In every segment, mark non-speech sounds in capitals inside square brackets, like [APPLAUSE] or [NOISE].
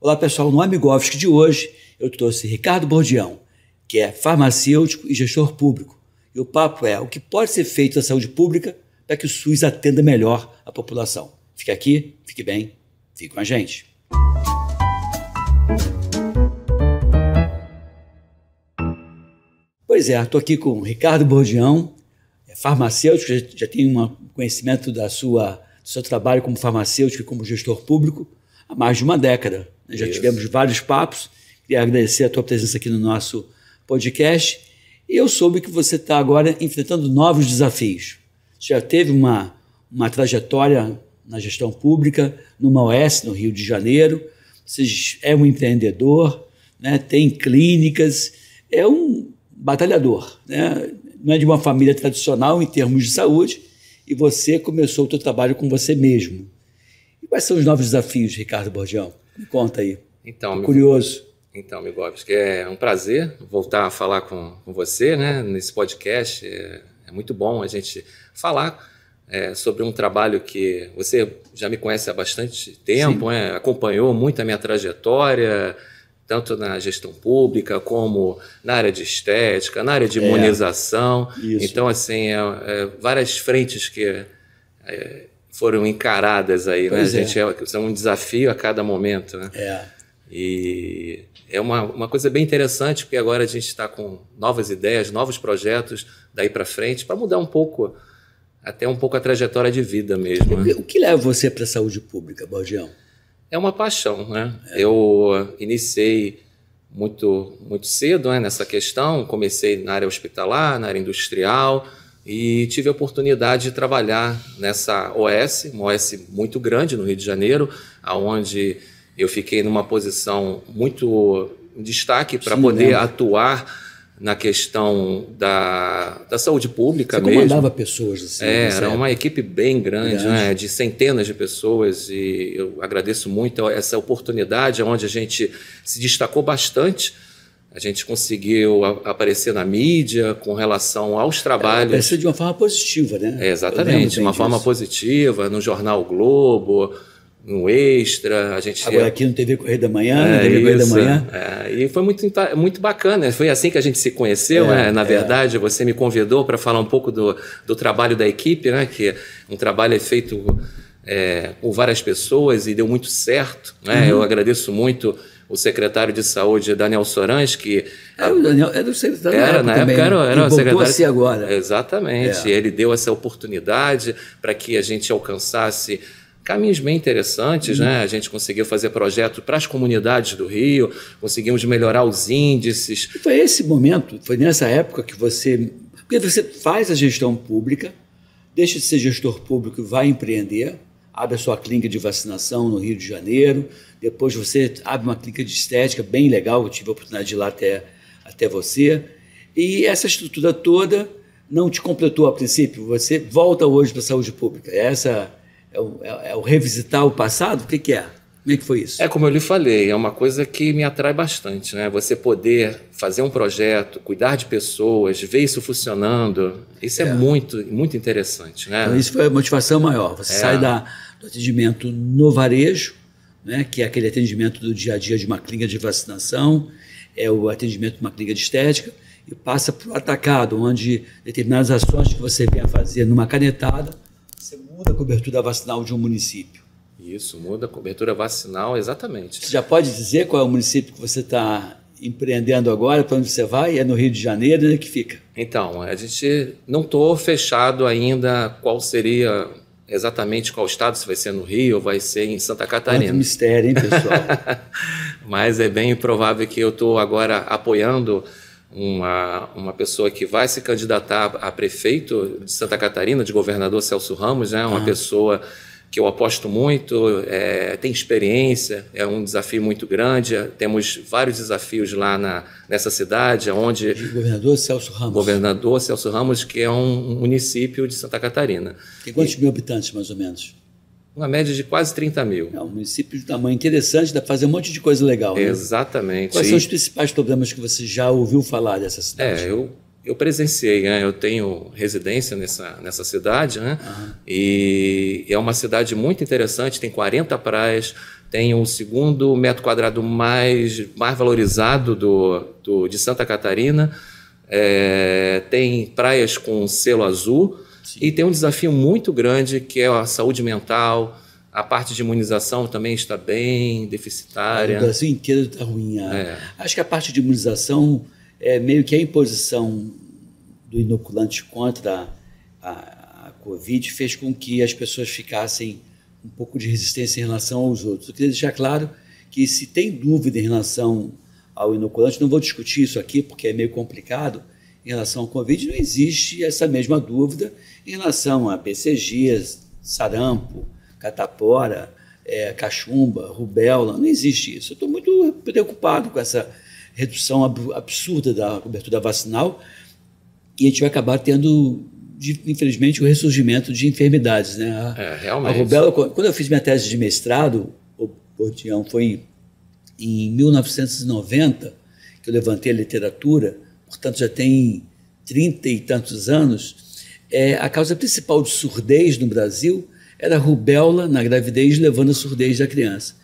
Olá pessoal, no Amigovski de hoje eu trouxe Ricardo Bordião, que é farmacêutico e gestor público. E o papo é o que pode ser feito na saúde pública para que o SUS atenda melhor a população. Fique aqui, fique bem, fique com a gente. Pois é, estou aqui com o Ricardo Bordião, é farmacêutico, já, já tem um conhecimento da sua, do seu trabalho como farmacêutico e como gestor público há mais de uma década. Já Isso. tivemos vários papos. Queria agradecer a tua presença aqui no nosso podcast. E eu soube que você está agora enfrentando novos desafios. Você já teve uma, uma trajetória na gestão pública, numa OS, no Rio de Janeiro. Você é um empreendedor, né? tem clínicas, é um batalhador. Né? Não é de uma família tradicional em termos de saúde, e você começou o seu trabalho com você mesmo. E quais são os novos desafios, Ricardo Bordião? Me conta aí. Então, curioso. Então, Migovski, é um prazer voltar a falar com, com você né, nesse podcast. É, é, muito bom a gente falar é, sobre um trabalho que você já me conhece há bastante tempo, né, acompanhou muito a minha trajetória, tanto na gestão pública como na área de estética, na área de é, imunização. Então, assim, é, é, várias frentes que é, foram encaradas aí, né? pois né? A gente é, é um desafio a cada momento, né? É. E é uma, uma coisa bem interessante, porque agora a gente está com novas ideias, novos projetos daí para frente, para mudar um pouco, até um pouco a trajetória de vida mesmo. Né? O que leva você para a saúde pública, Baldião? É uma paixão, né? É. Eu iniciei muito, muito cedo né, nessa questão, comecei na área hospitalar, na área industrial, e tive a oportunidade de trabalhar nessa OS, uma OS muito grande no Rio de Janeiro, aonde eu fiquei numa posição muito em destaque para poder atuar na questão da, da saúde pública Você mesmo. comandava pessoas assim? É, era época. uma equipe bem grande, grande. Né, de centenas de pessoas e eu agradeço muito essa oportunidade onde a gente se destacou bastante a gente conseguiu aparecer na mídia com relação aos trabalhos. Aparecer de uma forma positiva, né? É, exatamente, de uma disso. forma positiva, no Jornal Globo, no Extra. A gente Agora aqui no TV Correio da Manhã, é, no TV Correio da Manhã. É, e foi muito, muito bacana, foi assim que a gente se conheceu, é, né? Na é. verdade, você me convidou para falar um pouco do, do trabalho da equipe, né? Que um trabalho é feito é, por várias pessoas e deu muito certo. Né? Uhum. Eu agradeço muito o secretário de saúde Daniel Sorans, que era o Daniel, era o secretário era, na época, também, era, era o secretário. Assim agora. Exatamente. É. Ele deu essa oportunidade para que a gente alcançasse caminhos bem interessantes, uhum. né? A gente conseguiu fazer projetos para as comunidades do Rio, conseguimos melhorar os índices. E foi esse momento, foi nessa época que você, porque você faz a gestão pública, deixa de ser gestor público e vai empreender, abre a sua clínica de vacinação no Rio de Janeiro, depois você abre uma clínica de estética bem legal, eu tive a oportunidade de ir lá até, até você. E essa estrutura toda não te completou a princípio, você volta hoje para a saúde pública. Essa é o, é, é o revisitar o passado? O que, que é? Como é que foi isso? É como eu lhe falei, é uma coisa que me atrai bastante, né? Você poder fazer um projeto, cuidar de pessoas, ver isso funcionando, isso é, é muito, muito interessante, né? Então, isso foi a motivação maior. Você é. sai da, do atendimento no varejo né, que é aquele atendimento do dia a dia de uma clínica de vacinação, é o atendimento de uma clínica de estética, e passa para o atacado, onde determinadas ações que você vem a fazer numa canetada, você muda a cobertura vacinal de um município. Isso, muda a cobertura vacinal, exatamente. Você já pode dizer qual é o município que você está empreendendo agora, para onde você vai? É no Rio de Janeiro, onde é que fica? Então, a gente não estou fechado ainda qual seria exatamente qual estado, se vai ser no Rio ou vai ser em Santa Catarina. Muito mistério, hein, pessoal? [LAUGHS] Mas é bem provável que eu estou agora apoiando uma, uma pessoa que vai se candidatar a prefeito de Santa Catarina, de governador Celso Ramos, né? uma ah. pessoa que eu aposto muito, é, tem experiência, é um desafio muito grande. Temos vários desafios lá na, nessa cidade, onde. De governador Celso Ramos. Governador Celso Ramos, que é um município de Santa Catarina. Tem quantos e, mil habitantes, mais ou menos? Uma média de quase 30 mil. É um município de tamanho interessante, dá para fazer um monte de coisa legal. Né? Exatamente. Quais são os principais problemas que você já ouviu falar dessa cidade? É, eu eu presenciei, né? eu tenho residência nessa, nessa cidade, né? Uhum. e é uma cidade muito interessante, tem 40 praias, tem o segundo metro quadrado mais, mais valorizado do, do, de Santa Catarina, é, tem praias com selo azul Sim. e tem um desafio muito grande que é a saúde mental, a parte de imunização também está bem deficitária. O Brasil inteiro está ruim. É. Acho que a parte de imunização é meio que a imposição do inoculante contra a, a Covid fez com que as pessoas ficassem um pouco de resistência em relação aos outros. Eu queria deixar claro que se tem dúvida em relação ao inoculante, não vou discutir isso aqui porque é meio complicado, em relação ao Covid, não existe essa mesma dúvida em relação a BCG, sarampo, catapora, é, cachumba, rubéola, não existe isso. Eu estou muito preocupado com essa redução absurda da cobertura vacinal e a gente vai acabar tendo infelizmente, o ressurgimento de enfermidades. Né? A, é, realmente. A rubéola, quando eu fiz minha tese de mestrado, o Portião, foi em 1990 que eu levantei a literatura, portanto já tem trinta e tantos anos, é, a causa principal de surdez no Brasil era a rubéola na gravidez, levando a surdez da criança.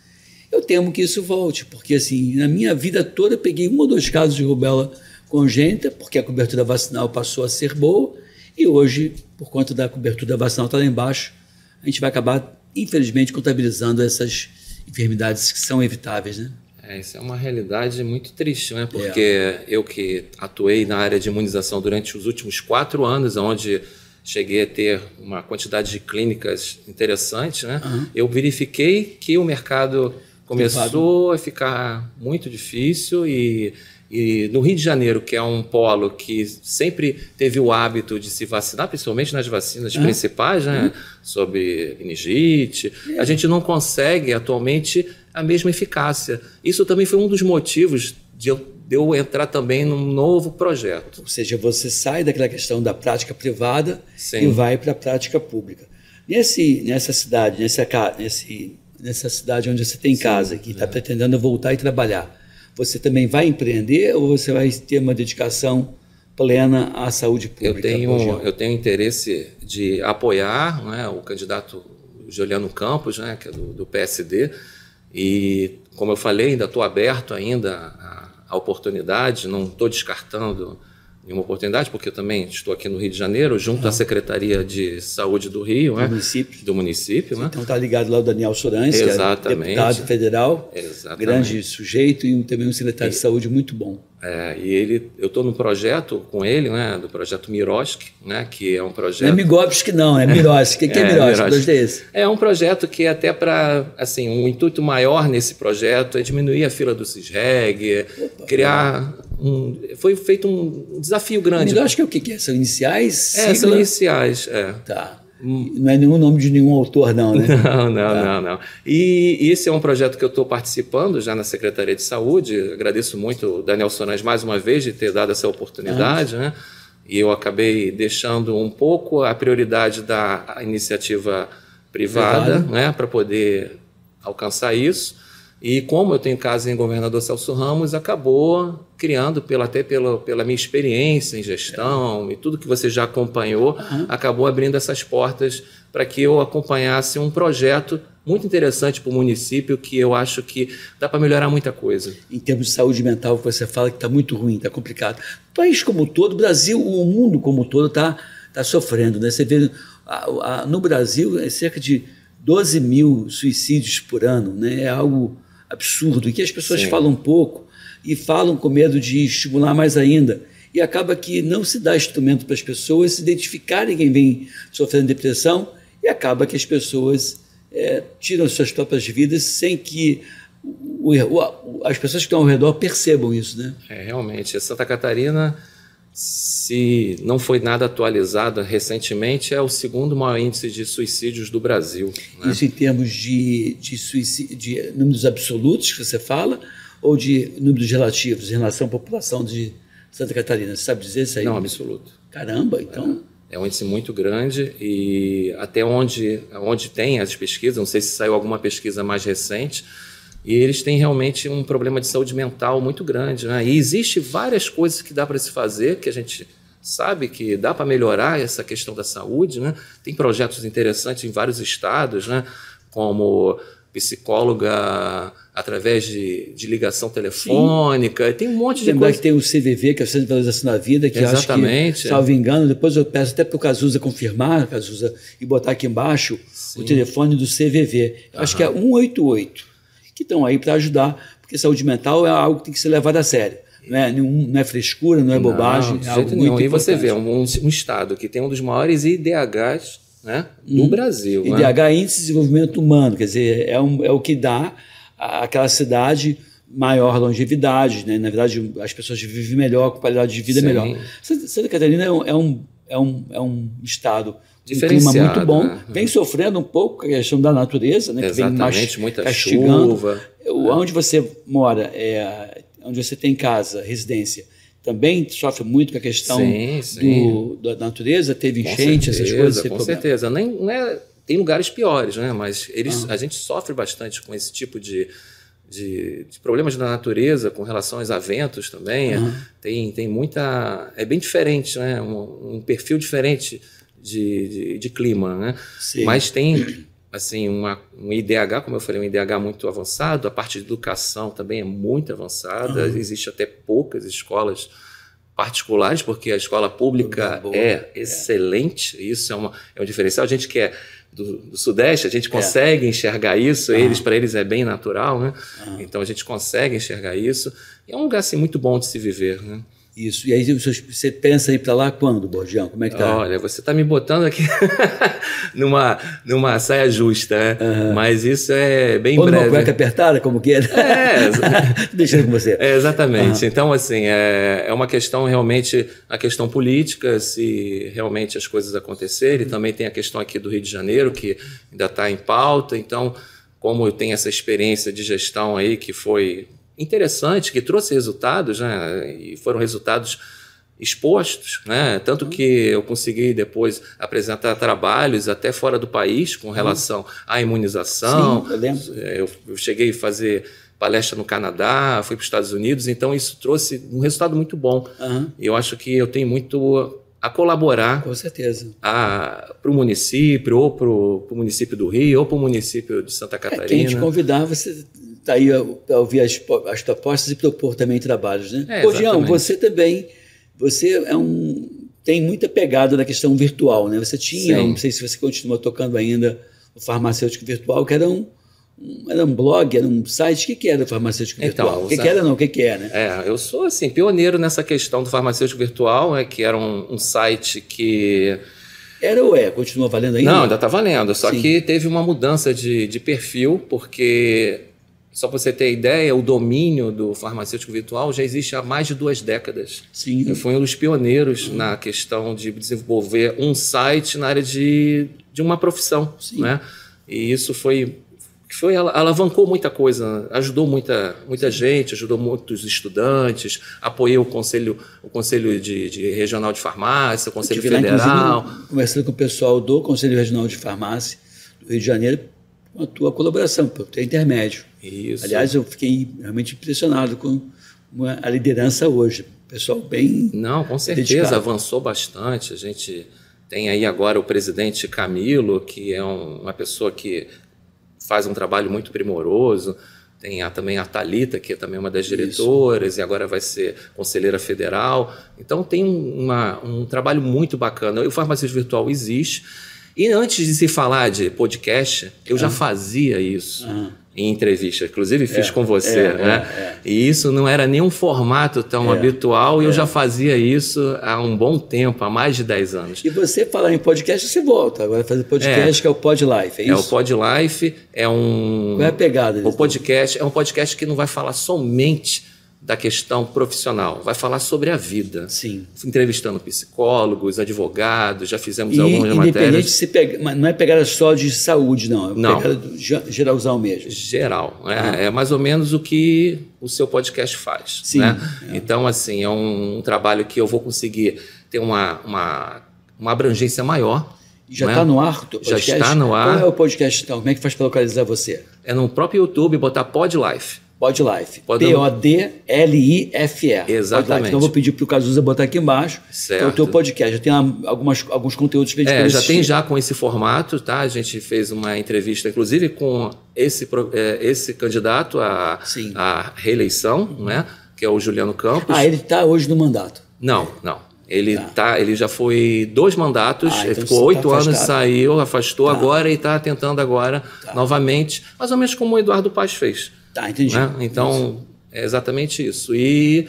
Eu temo que isso volte, porque assim, na minha vida toda eu peguei um ou dois casos de rubéola congênita, porque a cobertura vacinal passou a ser boa, e hoje, por conta da cobertura vacinal estar tá lá embaixo, a gente vai acabar, infelizmente, contabilizando essas enfermidades que são evitáveis, né? É, isso é uma realidade muito triste, né? Porque é. eu que atuei na área de imunização durante os últimos quatro anos, onde cheguei a ter uma quantidade de clínicas interessante, né? Uhum. Eu verifiquei que o mercado começou a ficar muito difícil e e no Rio de Janeiro, que é um polo que sempre teve o hábito de se vacinar, principalmente nas vacinas principais, né, sobre meningite, é. a gente não consegue atualmente a mesma eficácia. Isso também foi um dos motivos de eu, de eu entrar também num novo projeto. Ou seja, você sai daquela questão da prática privada Sim. e vai para a prática pública. Nesse, nessa cidade, nessa, nesse, nessa cidade onde você tem Sim, casa, que está é. pretendendo voltar e trabalhar, você também vai empreender ou você vai ter uma dedicação plena à saúde pública? Eu tenho, eu tenho interesse de apoiar né, o candidato Juliano Campos, né, que é do, do PSD, e como eu falei, ainda estou aberto ainda à oportunidade, não estou descartando nenhuma oportunidade, porque eu também estou aqui no Rio de Janeiro, junto à Secretaria de Saúde do Rio, do né? município. Do município, né? Então está ligado lá o Daniel Exatamente. que é deputado federal, Exatamente. grande sujeito e também um secretário e, de saúde muito bom. É, e ele, eu estou no projeto com ele, né, do projeto Mirosk, né, que é um projeto... Não é Migovski não, é Mirosk. O que, é, é Mirosk? Mirosk. É um projeto que até para, assim, um intuito maior nesse projeto é diminuir a fila do CISREG, Opa, criar um, foi feito um desafio grande. Que é o que, que é? São iniciais? É, são iniciais, é. Tá. Não é nenhum nome de nenhum autor, não, né? [LAUGHS] Não, não, tá. não, não. E, e esse é um projeto que eu estou participando já na Secretaria de Saúde. Agradeço muito o Daniel Sonares mais uma vez de ter dado essa oportunidade, ah. né? E eu acabei deixando um pouco a prioridade da iniciativa privada, Privado. né, para poder alcançar isso. E como eu tenho casa em governador Celso Ramos, acabou criando, pela, até pela, pela minha experiência em gestão e tudo que você já acompanhou, uhum. acabou abrindo essas portas para que eu acompanhasse um projeto muito interessante para o município que eu acho que dá para melhorar muita coisa. Em termos de saúde mental, você fala que está muito ruim, está complicado. O país como todo, o Brasil, o mundo como todo está tá sofrendo. Né? Você vê, a, a, no Brasil, é cerca de 12 mil suicídios por ano. Né? É algo absurdo, e que as pessoas Sim. falam pouco e falam com medo de estimular mais ainda. E acaba que não se dá instrumento para as pessoas se identificarem quem vem sofrendo depressão, e acaba que as pessoas é, tiram suas próprias vidas sem que o, o, as pessoas que estão ao redor percebam isso. Né? É, realmente. Santa Catarina se não foi nada atualizado recentemente, é o segundo maior índice de suicídios do Brasil. Né? Isso em termos de, de, suicídio, de números absolutos que você fala, ou de números relativos em relação à população de Santa Catarina? Você sabe dizer isso aí? Não, absoluto. Caramba, então. É, é um índice muito grande e até onde, onde tem as pesquisas, não sei se saiu alguma pesquisa mais recente, e eles têm realmente um problema de saúde mental muito grande. Né? E existe várias coisas que dá para se fazer, que a gente sabe que dá para melhorar essa questão da saúde. Né? Tem projetos interessantes em vários estados, né? como psicóloga através de, de ligação telefônica, Sim. tem um monte de Lembrar coisa. que tem o CVV, que é o Centro de Valorização da Vida, que Exatamente, acho que, salvo engano, depois eu peço até para o Cazuza confirmar, Cazuza, e botar aqui embaixo Sim. o telefone do CVV. Acho que é 188, que estão aí para ajudar, porque saúde mental é algo que tem que ser levado a sério. Não é, não é frescura, não é bobagem, não, é algo muito E você vê um, um estado que tem um dos maiores IDHs né, do hum. Brasil. IDH, né? Índice de Desenvolvimento Humano, quer dizer, é, um, é o que dá àquela cidade maior longevidade, né? na verdade as pessoas vivem melhor, com qualidade de vida Sim. melhor. Santa Catarina é um, é um, é um, é um estado um clima muito bom, né? vem sofrendo um pouco com a questão da natureza, né? Exatamente, que muita castigando. chuva. Onde você mora, é, onde você tem casa, residência, também sofre muito com a questão sim, sim. Do, da natureza, teve enchente, essas coisas. Com problema. certeza. Nem, não é, tem lugares piores, né? mas eles, ah. a gente sofre bastante com esse tipo de, de, de, problemas da natureza, com relação aos eventos também. Uhum. Tem, tem muita. É bem diferente, né? um, um perfil diferente de, de, de clima. Né? Mas tem assim, uma, um IDH, como eu falei, um IDH muito avançado, a parte de educação também é muito avançada, uhum. existe até poucas escolas particulares, porque a escola pública é, é excelente, isso é, uma, é um diferencial. A gente que é do, do Sudeste, a gente é. consegue é. enxergar isso, uhum. eles para eles é bem natural, né? Uhum. Então a gente consegue enxergar isso. E é um lugar assim, muito bom de se viver, né? Isso. E aí você pensa em ir para lá quando, Borgião? Como é que tá? Olha, você está me botando aqui [LAUGHS] numa, numa saia justa, né? Uhum. Mas isso é bem Ou breve. Ou numa cueca apertada, como que é. É. [LAUGHS] Deixando com você. É, exatamente. Uhum. Então, assim, é, é uma questão realmente, a questão política, se realmente as coisas acontecerem. Uhum. Também tem a questão aqui do Rio de Janeiro, que ainda está em pauta. Então, como eu tenho essa experiência de gestão aí, que foi interessante, que trouxe resultados, né? E foram resultados expostos, né? Tanto que eu consegui depois apresentar trabalhos até fora do país com relação à imunização. Sim, eu lembro. Eu, eu cheguei a fazer palestra no Canadá, fui para os Estados Unidos, então isso trouxe um resultado muito bom. Uhum. Eu acho que eu tenho muito a colaborar. Com certeza. Para o município, ou para o município do Rio, ou para o município de Santa Catarina. É, quem te convidar, você aí para ouvir as, as, propostas e propor também trabalhos, né? É, você também, você é um tem muita pegada na questão virtual, né? Você tinha, Sim. não sei se você continua tocando ainda o farmacêutico virtual, que era um, um era um blog, era um site. O que, que era o farmacêutico então, virtual? O que, que, era não? O que, que é, né? É, eu sou assim pioneiro nessa questão do farmacêutico virtual, né? Que era um, um site que era ou é? Continua valendo ainda? Não, ainda está valendo. Só Sim. que teve uma mudança de, de perfil, porque só para você ter ideia, o domínio do farmacêutico virtual já existe há mais de duas décadas. Sim. Eu fui um dos pioneiros uhum. na questão de desenvolver um site na área de, de uma profissão. Sim. Né? E isso foi, foi alavancou muita coisa, ajudou muita, muita gente, ajudou muitos estudantes, apoiei o conselho, o conselho de, de regional de farmácia, o conselho federal. Lá, conversando com o pessoal do conselho regional de farmácia do Rio de Janeiro, a tua colaboração, por ter intermédio. Isso. Aliás, eu fiquei realmente impressionado com a liderança hoje. Pessoal bem. Não, com certeza, dedicado. avançou bastante. A gente tem aí agora o presidente Camilo, que é um, uma pessoa que faz um trabalho muito primoroso. Tem a, também a Talita, que é também uma das diretoras, Isso. e agora vai ser conselheira federal. Então tem uma, um trabalho muito bacana. O farmacêutico virtual existe. E antes de se falar de podcast, eu ah. já fazia isso. Ah em entrevista. Inclusive fiz é, com você, é, né? É, é, e isso não era nem um formato tão é, habitual e eu é. já fazia isso há um bom tempo, há mais de 10 anos. E você falar em podcast, você volta agora fazer podcast que é o Pod Life, é isso? É o Pod Life, é um... Qual é a pegada? O podcast é um podcast que não vai falar somente da questão profissional, vai falar sobre a vida. Sim. Entrevistando psicólogos, advogados, já fizemos e, algumas matérias. Se pega, não é pegada só de saúde, não. É não. pegada geralzão mesmo. Geral. É, ah. é, mais ou menos o que o seu podcast faz. Sim. Né? É. Então, assim, é um, um, trabalho que eu vou conseguir ter uma, uma, uma abrangência maior. Já está né? no ar? Já está no ar. Qual é o podcast, então? Como é que faz para localizar você? É no próprio YouTube, botar Pod Life. Podlife. P-O-D-L-I-F-E. Exatamente. Então, eu vou pedir para o Cazuza botar aqui embaixo. Certo. É o teu podcast. Já tem algumas, alguns conteúdos para é, já tem já com esse formato, tá? A gente fez uma entrevista, inclusive, com esse, é, esse candidato à, à reeleição, né? Que é o Juliano Campos. Ah, ele está hoje no mandato. Não, não. Ele, tá. tá. ele já foi dois mandatos, ah, então ficou tá oito tá anos, saiu, afastou tá. agora e está tentando agora tá. novamente, mais ou menos como o Eduardo Paz fez. Tá, entendi. Né? Então, isso. é exatamente isso. E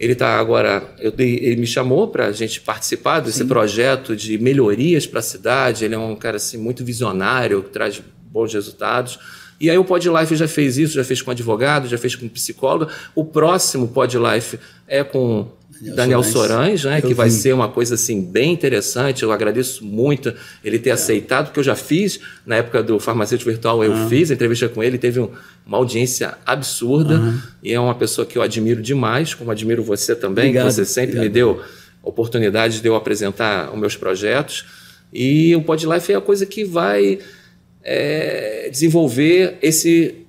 ele está agora, eu ele me chamou para a gente participar desse Sim. projeto de melhorias para a cidade. Ele é um cara assim, muito visionário, que traz bons resultados. E aí o Podlife já fez isso, já fez com advogado, já fez com psicólogo. O próximo Podlife é com Daniel, Sorães, né, que vi. vai ser uma coisa assim bem interessante. Eu agradeço muito ele ter é. aceitado, porque eu já fiz na época do farmacêutico virtual, eu uhum. fiz a entrevista com ele, teve um, uma audiência absurda uhum. e é uma pessoa que eu admiro demais, como admiro você também, obrigado, que você sempre obrigado. me deu oportunidade de eu apresentar os meus projetos. E o Podlife é a coisa que vai é, desenvolver esse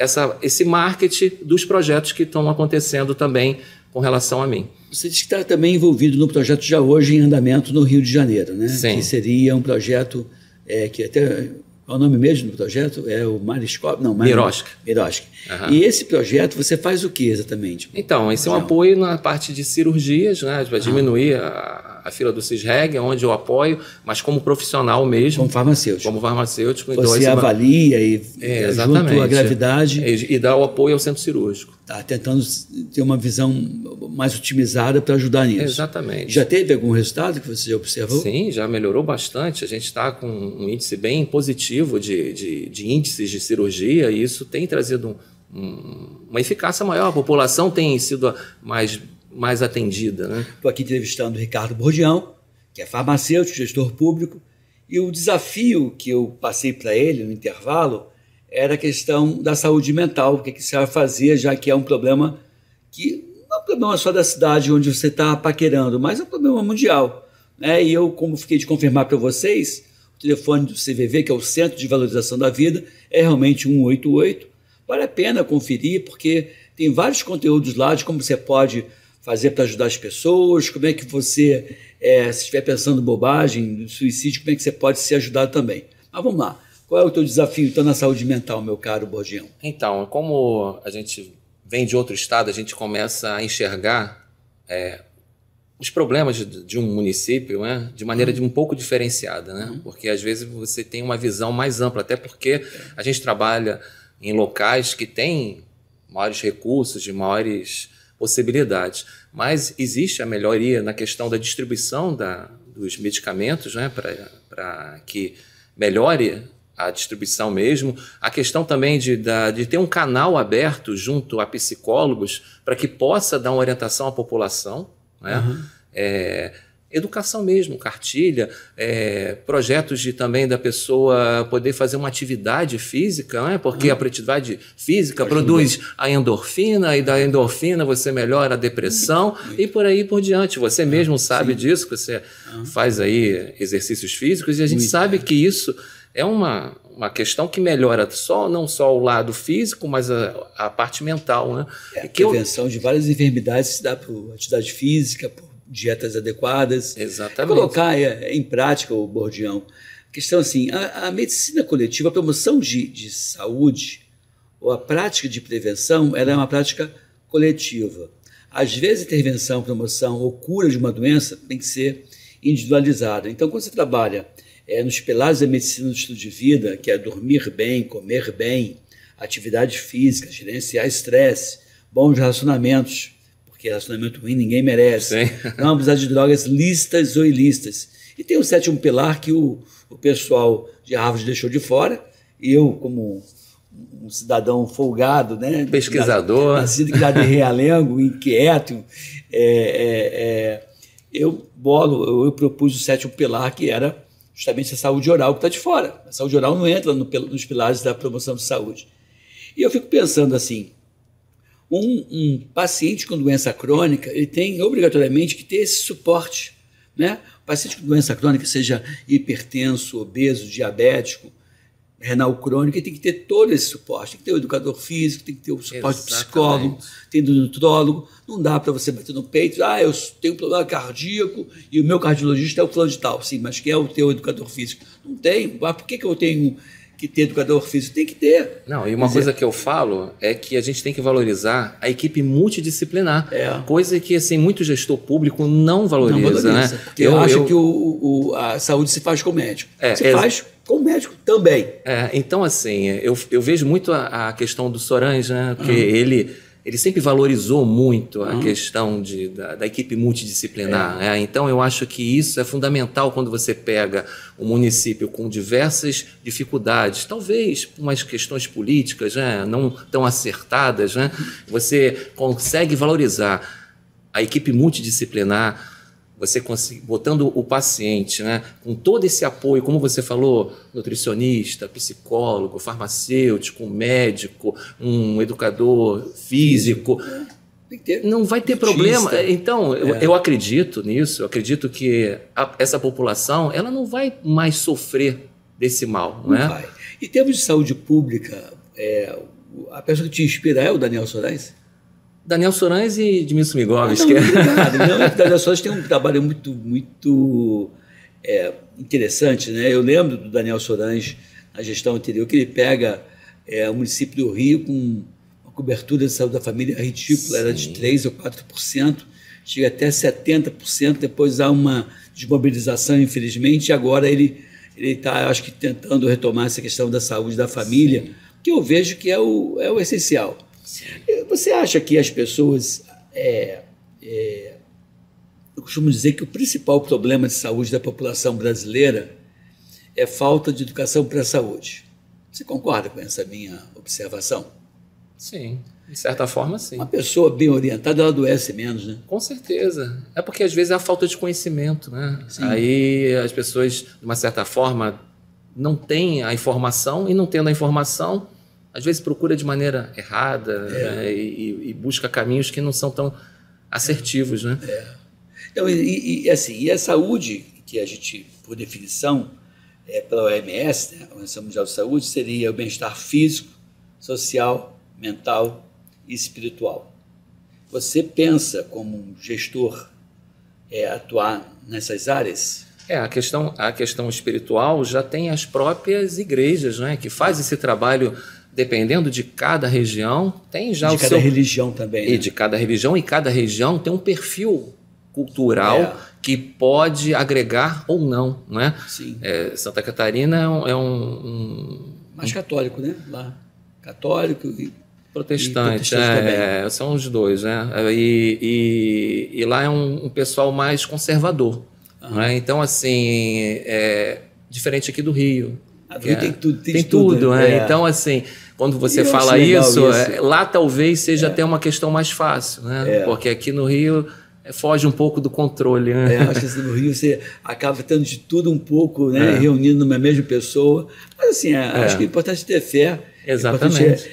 essa, esse marketing dos projetos que estão acontecendo também com relação a mim. Você disse que está também envolvido no projeto já hoje em andamento no Rio de Janeiro, né? Sim. Que seria um projeto é, que até qual o nome mesmo do projeto? É o Mariscop? Não, Mirosk. Mirosk. Uhum. E esse projeto, você faz o que exatamente? Então, esse é um apoio na parte de cirurgias, né? Para diminuir a a fila do CISREG, onde eu apoio, mas como profissional mesmo. Como farmacêutico. Como farmacêutico. Então, Você então, avalia e é, exatamente. a gravidade. E, e, dá o apoio ao centro cirúrgico. Tá tentando ter uma visão mais otimizada para ajudar nisso. Exatamente. Já teve algum resultado que você observou? Sim, já melhorou bastante. A gente está com um índice bem positivo de, de, de, índices de cirurgia e isso tem trazido um, uma eficácia maior. A população tem sido mais mais atendida. Né? Estou aqui entrevistando o Ricardo Bordião, que é farmacêutico, gestor público, e o desafio que eu passei para ele no intervalo era a questão da saúde mental, o que, que você vai fazer, já que é um problema que não é um problema só da cidade onde você está paquerando, mas é um problema mundial. Né? E eu, como fiquei de confirmar para vocês, o telefone do CVV, que é o Centro de Valorização da Vida, é realmente 188. Vale a pena conferir, porque tem vários conteúdos lá de como você pode fazer para ajudar as pessoas? Como é que você, é, se estiver pensando bobagem, suicídio, como é que você pode se ajudar também? Mas vamos lá. Qual é o teu desafio, então, na saúde mental, meu caro Borgião? Então, como a gente vem de outro estado, a gente começa a enxergar é, os problemas de, de, um município né, de maneira de um pouco diferenciada, né? Uhum. Porque às vezes você tem uma visão mais ampla, até porque a gente trabalha em locais que têm maiores recursos, de maiores possibilidades. Mas existe a melhoria na questão da distribuição da, dos medicamentos, né, para que melhore a distribuição mesmo. A questão também de, da, de ter um canal aberto junto a psicólogos para que possa dar uma orientação à população. Né? Uhum. É, educação mesmo, cartilha, é, projetos de também da pessoa poder fazer uma atividade física, né? porque uhum. a atividade física Ajuda. produz a endorfina e da endorfina você melhora a depressão e por aí por diante. Você mesmo sabe Sim. disso, que você faz aí exercícios físicos e a gente sabe que isso é uma, uma questão que melhora só não só o lado físico, mas a, a parte mental, né? É, a prevenção eu... de várias enfermidades se dá por atividade física, por dietas adequadas. Exatamente. colocar é, em prática o bordião. A questão assim, a, a medicina coletiva, a promoção de, de saúde, ou a prática de prevenção, ela é uma prática coletiva. Às vezes, intervenção, promoção ou cura de uma doença tem que ser individualizada. Então, quando você trabalha é, nos pilares da medicina do estilo de vida, que é dormir bem, comer bem, atividade física, gerenciar estresse, bons relacionamentos, porque relacionamento ruim ninguém merece. Sim. [LAUGHS] Não precisar de drogas listas ou ilícitas. E tem o sétimo pilar que o, o pessoal de Harvard deixou de fora, e eu, como um cidadão folgado, né? pesquisador, nascido criado em Realengo, [LAUGHS] inquieto, é, é, é, eu bolo, eu, eu, propus o sétimo pilar que era justamente a saúde oral que está de fora. A saúde oral não entra no, nos pilares da promoção de saúde. E eu fico pensando assim, um, um, paciente com doença crônica ele tem obrigatoriamente que ter esse suporte. Né? O paciente com doença crônica, seja hipertenso, obeso, diabético, renal crônica, tem que ter todo esse suporte. Tem que ter o educador físico, tem que ter o suporte do psicólogo, tem do nutrólogo. Não dá para você bater no peito, ah, eu tenho um problema cardíaco e o meu cardiologista é o fulano de tal. Sim, mas quem é o teu educador físico? Não tem. Ah, por que, que eu tenho que ter educador físico? Tem que ter. Não, e uma Quer coisa dizer, que eu falo é que a gente tem que valorizar a equipe multidisciplinar. É. Coisa que assim, muito gestor público não valoriza. Não valoriza né? Porque eu, acho eu... que o, o, a saúde se faz com o médico. É, se é... faz com o médico também. É, então, assim, eu, eu vejo muito a, a questão do Sorães, né? Porque uhum. ele, ele sempre valorizou muito a uhum. questão de, da, da, equipe multidisciplinar. É. Né? Então, eu acho que isso é fundamental quando você pega um município com diversas dificuldades, talvez umas questões políticas né? não tão acertadas, né? você consegue valorizar a equipe multidisciplinar você botando o paciente, né, com todo esse apoio, como você falou, nutricionista, psicólogo, farmacêutico, médico, um educador físico, não vai ter problema. Então, é. eu, eu, acredito nisso, eu acredito que a, essa população ela não vai mais sofrer desse mal. Não, não é? vai. Em termos de saúde pública, é, a pessoa que te inspira é o Daniel Soares? Daniel Sorães e Edmilson Migoves. Ah, obrigado. [LAUGHS] Não, Daniel Sorães tem um trabalho muito, muito é, interessante. Né? Eu lembro do Daniel Sorães, na gestão anterior, que ele pega é, o município do Rio com uma cobertura de saúde da família ridícula, Sim. era de 3% ou 4%, chega até 70%, depois há uma desmobilização, infelizmente, e agora ele está, acho que, tentando retomar essa questão da saúde da família, Sim. que eu vejo que é o, é o essencial. Você acha que as pessoas. É, é, eu costumo dizer que o principal problema de saúde da população brasileira é falta de educação para a saúde. Você concorda com essa minha observação? Sim, de certa forma, sim. Uma pessoa bem orientada, ela adoece menos, né? Com certeza. É porque às vezes é a falta de conhecimento, né? Sim. Aí as pessoas, de uma certa forma, não têm a informação e não tendo a informação, às vezes procura de maneira errada é. né? e, e, busca caminhos que não são tão assertivos, né? É. Então, e, e, assim, e a saúde, que a gente, por definição, é, pela OMS, né, a Organização Mundial de Saúde, seria o bem-estar físico, social, mental e espiritual. Você pensa, como um gestor, é, atuar nessas áreas? É, a questão, a questão espiritual já tem as próprias igrejas, né, que faz esse trabalho dependendo de cada região, tem já de o seu... De cada religião também. Né? E de cada religião, e cada região tem um perfil cultural é. que pode agregar ou não, né? Sim. É, Santa Catarina é um, é um. Mais católico, né? Lá. Católico e protestante, é, é, são os dois, né? E, e, e lá é um, um, pessoal mais conservador, uhum. né? Então, assim, é diferente aqui do Rio. Rio tem tudo, tem, tem tudo, tudo né? É. Então, assim, quando você fala isso, isso. É, lá talvez seja é. até uma questão mais fácil, né? É. Porque aqui no Rio é, foge um pouco do controle, né? É, acho que no Rio você acaba tendo de tudo um pouco, né? Reunindo numa mesma pessoa. Mas, assim, acho que é importante ter fé. Exatamente.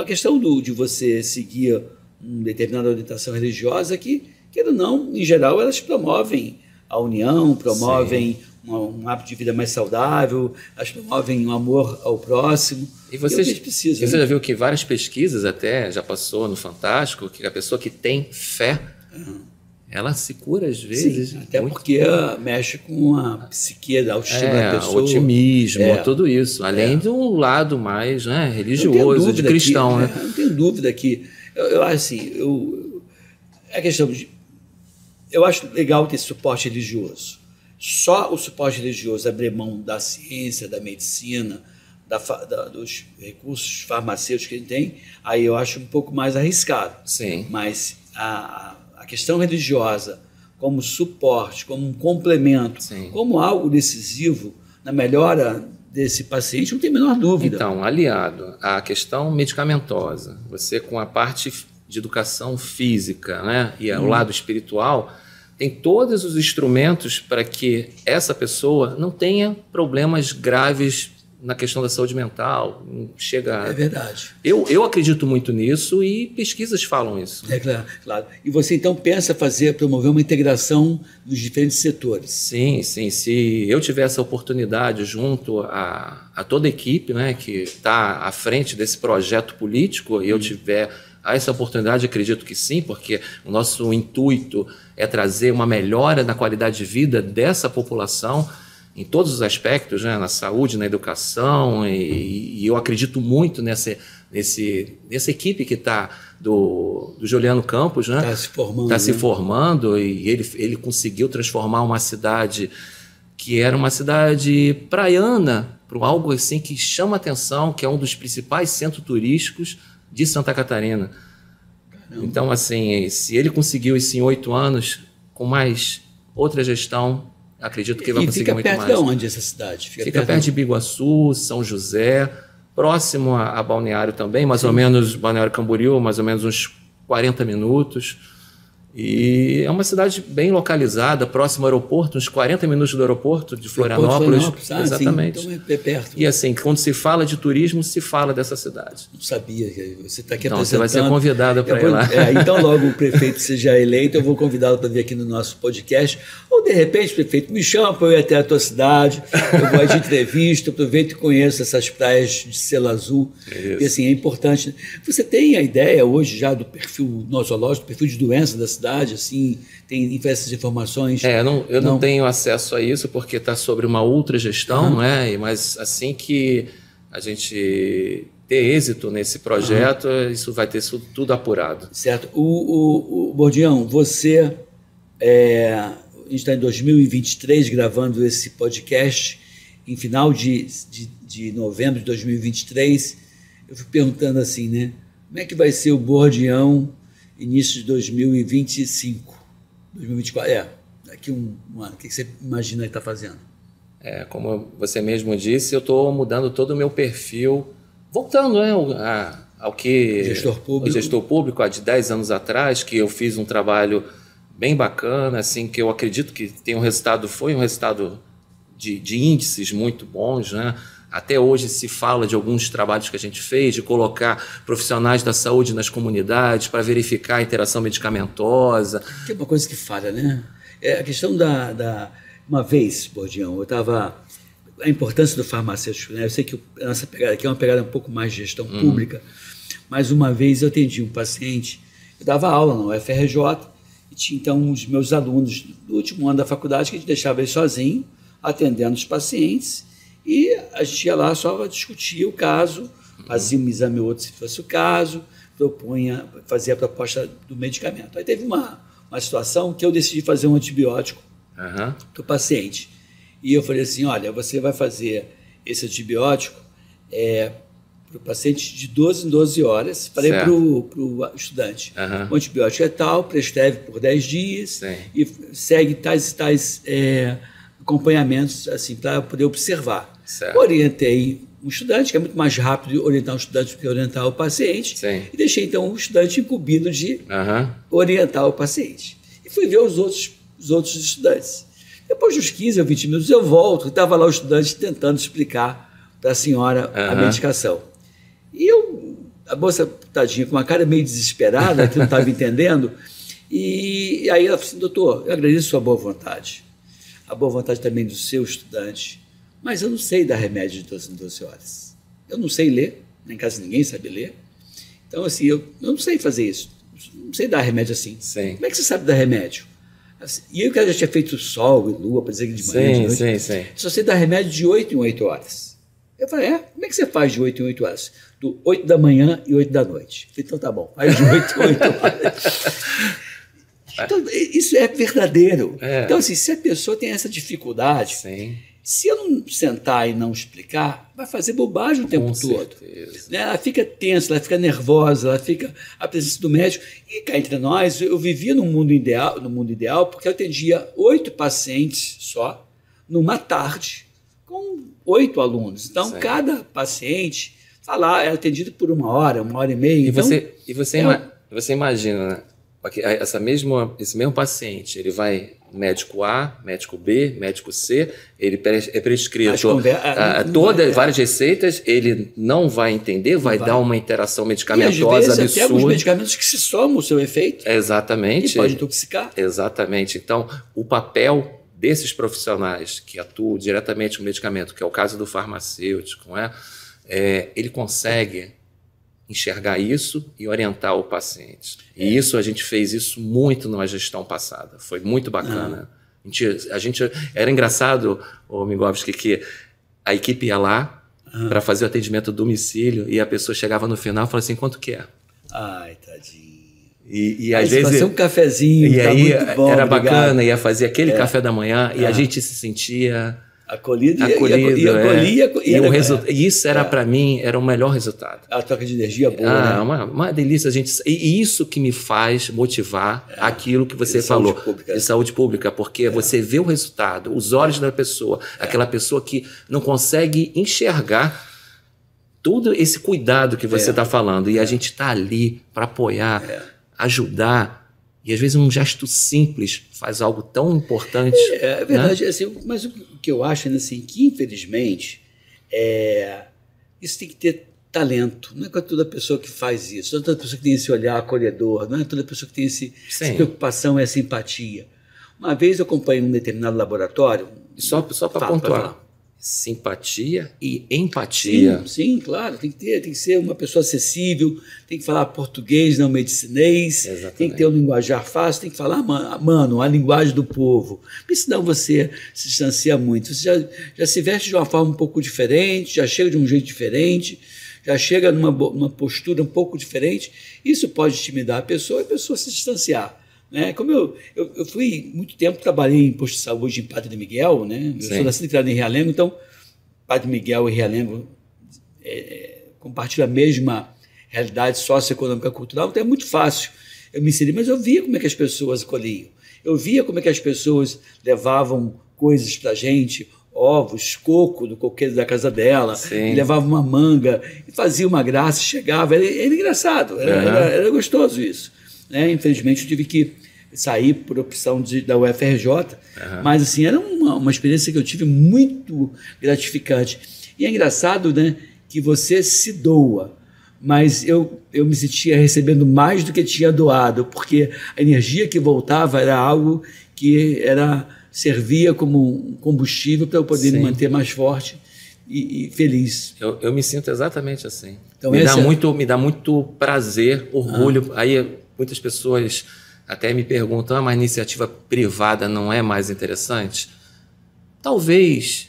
a questão do, de você seguir uma determinada orientação religiosa que, queira ou não, em geral, elas promovem a união, promovem Sim um hábito de vida mais saudável, elas promovem um amor ao próximo. E você, e precisa, você né? já viu que várias pesquisas até já passou no Fantástico que a pessoa que tem fé uhum. ela se cura às vezes. Sim, até porque mexe com a psique da autoestima é, da pessoa. otimismo, é. tudo isso. Além é. de um lado mais né, religioso, de cristão. Que, né? É, não tenho dúvida que. Eu, eu acho assim, eu, é questão de. Eu acho legal ter esse suporte religioso só o suporte religioso abrir mão da ciência, da medicina, da, da, dos recursos farmacêuticos que ele tem, aí eu acho um pouco mais arriscado. Sim. Mas a, a questão religiosa como suporte, como um complemento, Sim. como algo decisivo na melhora desse paciente, não tem a menor dúvida. Então, aliado à questão medicamentosa, você com a parte de educação física né, e hum. o lado espiritual, tem todos os instrumentos para que essa pessoa não tenha problemas graves na questão da saúde mental. Chega. É verdade. Eu, eu acredito muito nisso e pesquisas falam isso. É claro, claro. E você então pensa fazer, promover uma integração dos diferentes setores? Sim, sim. Se eu tiver essa oportunidade junto a, a toda a equipe, né, que está à frente desse projeto político, e eu tiver essa oportunidade, acredito que sim, porque o nosso intuito é trazer uma melhora na qualidade de vida dessa população em todos os aspectos, né? na saúde, na educação, e, e eu acredito muito nessa, nesse, nessa equipe que está do, do Juliano Campos, né? Está se formando. Está se né? formando e ele, ele conseguiu transformar uma cidade que era uma cidade praiana para algo assim que chama atenção, que é um dos principais centros turísticos de Santa Catarina. Caramba. Então, assim, se ele conseguiu isso em oito anos, com mais outra gestão, Acredito que vai conseguir muito mais. Fica perto de onde essa cidade? Fica, fica perto, perto de Biguaçu, São José, próximo a, a Balneário também, mais Sim. ou menos, Balneário Camboriú, mais ou menos uns 40 minutos. E é uma cidade bem localizada, próximo ao aeroporto, uns 40 minutos do aeroporto de Florianópolis. Florianópolis. Ah, exatamente. Sim, então é perto. E assim, quando se fala de turismo, se fala dessa cidade. Não sabia. Você está aqui então, você vai ser convidada para ir lá. [LAUGHS] É, então, logo o prefeito [LAUGHS] seja eleito, eu vou convidá-lo para vir aqui no nosso podcast. Ou, de repente, prefeito, me chama para eu ir até a tua cidade, eu vou de entrevista, aproveito e conheço essas praias de selo azul. Isso. E assim, é importante. Você tem a ideia hoje já do perfil nosológico, do perfil de doença da cidade? Cidade, assim, tem essas informações? É, não, eu não. não tenho acesso a isso porque está sobre uma outra gestão, uhum. né? Mas assim que a gente ter êxito nesse projeto, uhum. isso vai ter tudo apurado. Certo. O, o, o Bordião, você é, a gente está em 2023 gravando esse podcast, em final de, de, de novembro de 2023, eu fico perguntando assim, né? Como é que vai ser o Bordião início de 2025, 2024. É, daqui um, um ano. O que você imagina que está fazendo? É, como você mesmo disse, eu estou mudando todo o meu perfil, voltando né, a, ao que. Gestor público. O gestor público, há de 10 anos atrás, que eu fiz um trabalho bem bacana, assim, que eu acredito que tem um resultado, foi um resultado de, de índices muito bons, né? Até hoje se fala de alguns trabalhos que a gente fez, de colocar profissionais da saúde nas comunidades para verificar a interação medicamentosa. Que é uma coisa que falha, né? É a questão da. da... Uma vez, Bordião, eu estava. A importância do farmacêutico, né? Eu sei que a nossa pegada aqui é uma pegada um pouco mais de gestão uhum. pública, mas uma vez eu atendi um paciente, eu dava aula na UFRJ, e tinha então os meus alunos do último ano da faculdade que a gente deixava ele sozinho, atendendo os pacientes, e a gente ia lá só discutir o caso, fazia um exame ou outro se fosse o caso, propunha, fazia a proposta do medicamento. Aí teve uma, uma situação que eu decidi fazer um antibiótico uhum. para o paciente. E eu falei assim: olha, você vai fazer esse antibiótico é, para o paciente de 12 em 12 horas. Falei para o estudante: uhum. o antibiótico é tal, prescreve por 10 dias Sim. e segue tais e tais é, acompanhamentos assim, para poder observar. Certo. Orientei um estudante, que é muito mais rápido orientar um estudante do que orientar o paciente, Sim. e deixei então o estudante incumbido de uhum. orientar o paciente. E fui ver os outros, os outros estudantes. Depois dos 15 ou 20 minutos eu volto e estava lá o estudante tentando explicar para a senhora uhum. a medicação. E eu, a moça, tadinha, com uma cara meio desesperada, que não estava [LAUGHS] entendendo, e aí ela falou assim, doutor, eu agradeço a sua boa vontade, a boa vontade também do seu estudante, mas eu não sei dar remédio de 12 em 12 horas. Eu não sei ler, nem em casa ninguém sabe ler. Então, assim, eu, eu não sei fazer isso. Não sei dar remédio assim. Sim. Como é que você sabe dar remédio? Assim, e eu que já tinha feito sol e lua para dizer que de manhã, sim, de noite. Sim, sim. Só sei dar remédio de 8 em 8 horas. Eu falei, é? Como é que você faz de 8 em 8 horas? Do 8 da manhã e 8 da noite. falei, então tá bom, faz de 8 em 8 horas. [LAUGHS] Então, isso é verdadeiro. É. Então, assim, se a pessoa tem essa dificuldade, Sim. Se eu não sentar e não explicar, vai fazer bobagem o tempo Com todo. Certeza. Né? Ela fica tensa, ela fica nervosa, ela fica a presença do médico. E cá entre nós, eu vivia no mundo ideal, no mundo ideal, porque eu atendia oito pacientes só numa tarde, com oito alunos. Então, Sim. cada paciente falar é atendido por uma hora, uma hora e meia. E então, você, e você, é, ima você imagina, né? essa mesma, esse mesmo paciente, ele vai médico A, médico B, médico C, ele é prescrito a, a, todas, várias receitas, ele não vai entender, vai, vai. dar uma interação medicamentosa e às vezes, absurda. Até alguns medicamentos que se somam o seu efeito. Exatamente. E pode intoxicar. Exatamente. Então, o papel desses profissionais que atuam diretamente com medicamento, que é o caso do farmacêutico, é? É, ele consegue enxergar isso e orientar o paciente. E é. isso a gente fez isso muito na gestão passada. Foi muito bacana. Ah. A, gente, a gente era engraçado, o Migovski, que a equipe ia lá ah. para fazer o atendimento do domicílio e a pessoa chegava no final e falava assim: quanto que é? Ai, tadinho. E, e às vezes. Fazer um cafezinho, e tá aí bom, era obrigado. bacana, ia fazer aquele é. café da manhã e a ah. gente se sentia Acolhido, acolhido e, e, acolhia, é. e, e, o resu... É. isso era é. para mim era o melhor resultado. A troca de energia boa, ah, né? uma, uma delícia a gente e isso que me faz motivar é. aquilo que você de falou saúde pública. de saúde pública, porque é. você vê o resultado, os olhos da pessoa, é. aquela pessoa que não consegue enxergar todo esse cuidado que você está falando e a gente está ali para apoiar, ajudar e às vezes um gesto simples faz algo tão importante. É, é verdade, né? assim, mas o que eu acho assim, que infelizmente é, isso tem que ter talento. Não é toda pessoa que faz isso, não é toda pessoa que tem esse olhar acolhedor, não é toda pessoa que tem esse, essa preocupação, essa empatia. Uma vez eu acompanhei um determinado laboratório. Só, só para pontuar simpatia e empatia. Sim, sim, claro, tem que ter, tem que ser uma pessoa acessível, tem que falar português, não medicinês, Exatamente. tem que ter um linguajar fácil, tem que falar, mano, a linguagem do povo. Porque senão você se distancia muito. Você já, já se veste de uma forma um pouco diferente, já chega de um jeito diferente, já chega numa, numa postura um pouco diferente. Isso pode intimidar a pessoa e a pessoa se distanciar. Né? Como eu, eu, eu, fui muito tempo, trabalhei em posto de saúde em Padre Miguel, né? eu Sim. sou nascido e criado em Realengo, então Padre Miguel e Realengo é, compartilham a mesma realidade socioeconômica cultural, então é muito fácil eu me inserir, mas eu via como é que as pessoas colhiam, eu via como é que as pessoas levavam coisas para gente, ovos, coco do coqueiro da casa dela, levava uma manga fazia uma graça, chegava, era, era engraçado, era, uhum. era, era gostoso isso. Né? Infelizmente, eu tive que sair por opção de, da UFRJ, uhum. mas assim, era uma, uma experiência que eu tive muito gratificante. E é engraçado né, que você se doa, mas eu, eu me sentia recebendo mais do que tinha doado, porque a energia que voltava era algo que era servia como um combustível para eu poder Sim. me manter mais forte e, e feliz. Eu, eu, me sinto exatamente assim. Então, me, dá é... muito, me dá muito prazer, orgulho. Ah. Aí Muitas pessoas até me perguntam, ah, mas iniciativa privada não é mais interessante? Talvez,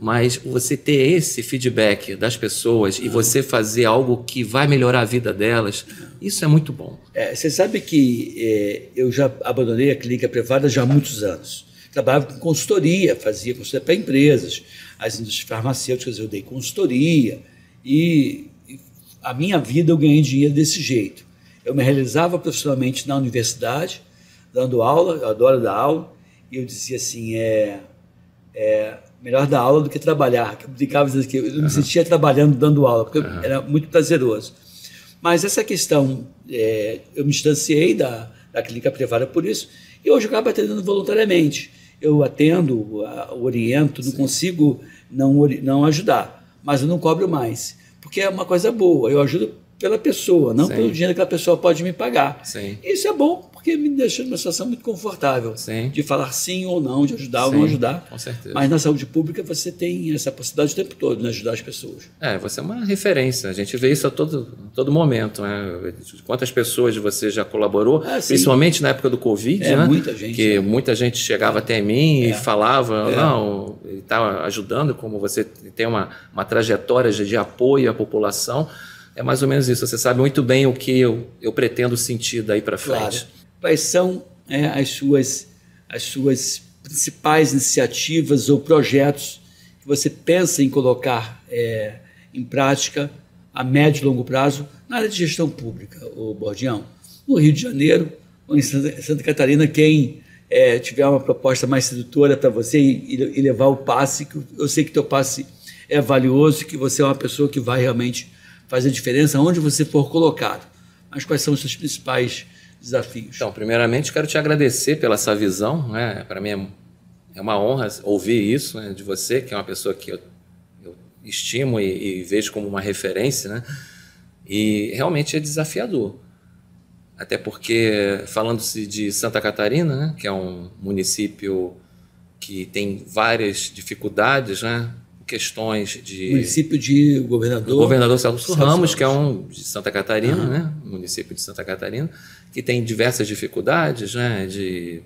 mas você ter esse feedback das pessoas e você fazer algo que vai melhorar a vida delas, isso é muito bom. É, você sabe que é, eu já abandonei a clínica privada já há muitos anos. Trabalhava com consultoria, fazia consultoria para empresas, as indústrias farmacêuticas eu dei consultoria e, e a minha vida eu ganhei dinheiro desse jeito. Eu me realizava profissionalmente na universidade, dando aula, eu adoro dar aula, e eu dizia assim, é, é melhor dar aula do que trabalhar. Eu brincava dizendo que eu uhum. me sentia trabalhando, dando aula, porque uhum. era muito prazeroso. Mas essa questão, é, eu me distanciei da, da clínica privada por isso, e hoje eu acabo atendendo voluntariamente. Eu atendo, oriento, não Sim. consigo não, não ajudar, mas eu não cobro mais, porque é uma coisa boa. Eu ajudo pela pessoa, não Sim. pelo dinheiro que a pessoa pode me pagar. Sim. Isso é bom, porque me deixa numa situação muito confortável sim. de falar sim ou não, de ajudar sim, ou não ajudar. Com certeza. Mas na saúde pública você tem essa possibilidade o tempo todo de né, ajudar as pessoas. É, você é uma referência. A gente vê isso a todo, todo momento. Né? Quantas pessoas você já colaborou, ah, principalmente na época do Covid, é, né? Muita gente. Que é. muita gente chegava até mim é. e falava, é. não, está ajudando, como você tem uma, uma trajetória de, de apoio à população. É mais ou menos isso. Você sabe muito bem o que eu, eu pretendo sentir daí para frente. Claro. Quais são é, as, suas, as suas principais iniciativas ou projetos que você pensa em colocar é, em prática a médio e longo prazo na área de gestão pública, o Bordião? No Rio de Janeiro ou em Santa, Santa Catarina, quem é, tiver uma proposta mais sedutora para você e, e, levar o passe, que eu sei que teu passe é valioso, que você é uma pessoa que vai realmente fazer diferença onde você for colocado. Mas quais são os seus principais desafios? Então, primeiramente, quero te agradecer pela essa visão. Né? Para mim é, é, uma honra ouvir isso né, de você, que é uma pessoa que eu, eu estimo e, e, vejo como uma referência. Né? E realmente é desafiador. Até porque, falando-se de Santa Catarina, né, que é um município que tem várias dificuldades, né, questões de. Município de governador. governador Celso Ramos, que é um de Santa Catarina, uhum. né? Município de Santa Catarina, que tem diversas dificuldades, né? De,